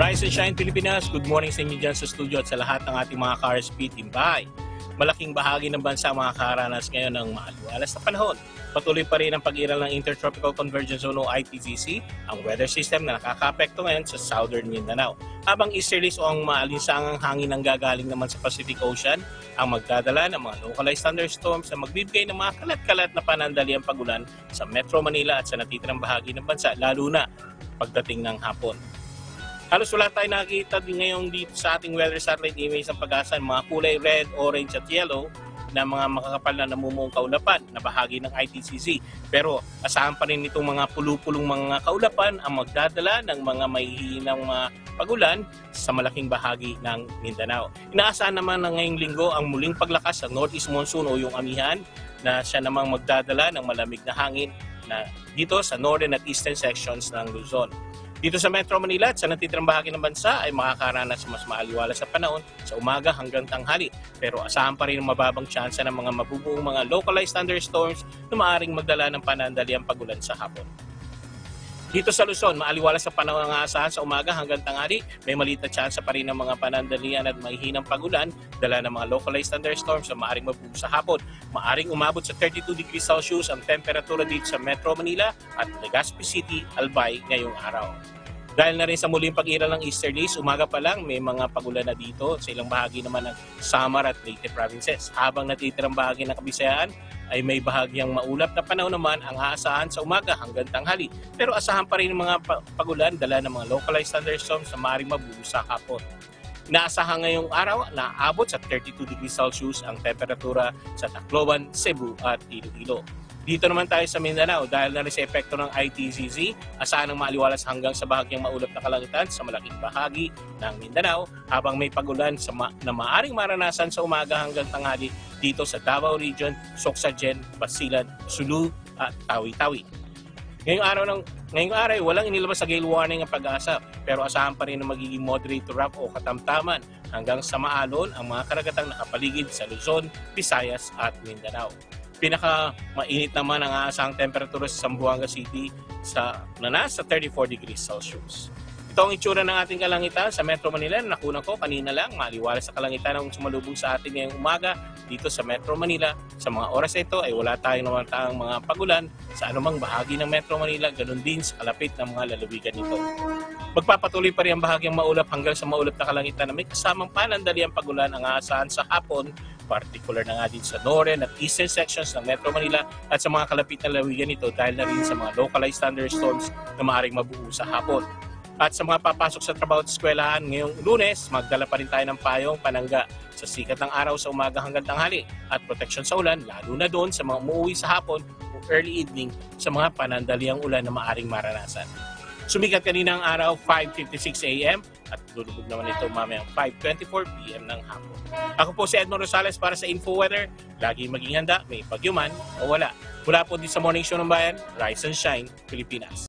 Rise and Shine Pilipinas, good morning sa inyo dyan sa studio at sa lahat ng ating mga car-speed timbay. Malaking bahagi ng bansa makakaranas ngayon ng maaliwalas na panahon. Patuloy pa rin ang pag-iral ng Intertropical Convergence Zone o ITCZ, ang weather system na nakakapekto ngayon sa southern Mindanao. Habang easterlies o ang maalinsangang hangin ang gagaling naman sa Pacific Ocean, ang magdadala ng mga localized thunderstorms na magbibigay ng mga kalat-kalat na panandaliang pagulan sa Metro Manila at sa natitirang bahagi ng bansa, lalo na pagdating ng hapon. Halos wala tayo nakikita din ngayon dito sa ating weather satellite image ng pag-asa, mga kulay red, orange at yellow na mga makakapal na namumuong kaulapan na bahagi ng ITCZ. Pero asahan pa rin itong mga pulupulong mga kaulapan ang magdadala ng mga mahihinang mga pagulan sa malaking bahagi ng Mindanao. Inaasahan naman na ngayong linggo ang muling paglakas ng northeast monsoon o yung amihan na siya namang magdadala ng malamig na hangin na dito sa northern at eastern sections ng Luzon. Dito sa Metro Manila at sa natitirang bahagi ng bansa ay makakaranas mas maaliwala sa panahon sa umaga hanggang tanghali. Pero asahan pa rin ang mababang tsansa ng mga mabubuong mga localized thunderstorms na maaaring magdala ng panandaliang pagulan sa hapon. Dito sa Luzon, maaliwala sa panahon ang aasahan sa umaga hanggang tanghali. May maliit na tsansa pa rin ng mga panandalian at mahihinang pagulan, dala ng mga localized thunderstorms na maaaring mabuo sa hapon. Maaring umabot sa 32 degrees Celsius ang temperatura dito sa Metro Manila at Legazpi City, Albay ngayong araw. Dahil na rin sa muling pag-iral ng Easter days, umaga pa lang may mga pagulan na dito sa ilang bahagi naman ng Samar at Leyte provinces. Habang natitirang bahagi ng Kabisayaan ay may bahagyang maulap na panahon naman ang aasahan sa umaga hanggang tanghali. Pero asahan pa rin ng mga pa- pagulan dala ng mga localized thunderstorms na maaaring mabuo sa hapon. Inaasahan ngayong araw na abot sa 32 degrees Celsius ang temperatura sa Tacloban, Cebu at Iloilo. Dito naman tayo sa Mindanao dahil na rin sa epekto ng ITZZ, asahan ng maaliwalas hanggang sa bahagyang maulap na kalangitan sa malaking bahagi ng Mindanao habang may pagulan sa ma- na maaring maranasan sa umaga hanggang tanghali dito sa Davao Region, Soksagen, Basilan, Sulu at Tawi-Tawi. Ngayong araw ng ngayong araw walang inilabas sa gale warning ang pag-asa pero asahan pa rin na magiging moderate to rough o katamtaman hanggang sa maalon ang mga karagatang nakapaligid sa Luzon, Visayas at Mindanao pinaka mainit naman ang aasahang temperatura sa Zamboanga City sa na nasa 34 degrees Celsius. Ito ang itsura ng ating kalangitan sa Metro Manila. Nakunan ko kanina lang, maliwala sa kalangitan ang sumalubong sa atin ngayong umaga dito sa Metro Manila. Sa mga oras na ito ay wala tayong naman mga pagulan sa anumang bahagi ng Metro Manila, ganun din sa kalapit ng mga lalawigan nito. Magpapatuloy pa rin ang bahagyang maulap hanggang sa maulap na kalangitan na may kasamang panandaliang pagulan ang aasahan sa hapon particular na nga din sa northern at eastern sections ng Metro Manila at sa mga kalapit na lawigan nito dahil na rin sa mga localized thunderstorms na maaaring mabuo sa hapon. At sa mga papasok sa trabaho at eskwelahan ngayong lunes, magdala pa rin tayo ng payong panangga sa sikat ng araw sa umaga hanggang tanghali at protection sa ulan, lalo na doon sa mga umuwi sa hapon o early evening sa mga panandaliang ulan na maaaring maranasan. Sumikat kanina ang araw 5.56 a.m. at lulubog naman ito mamayang 5.24 p.m. ng hapon. Ako po si Edmond Rosales para sa InfoWeather. Lagi maging handa, may pagyo man o wala. Mula po din sa Morning Show ng Bayan, Rise and Shine, Pilipinas.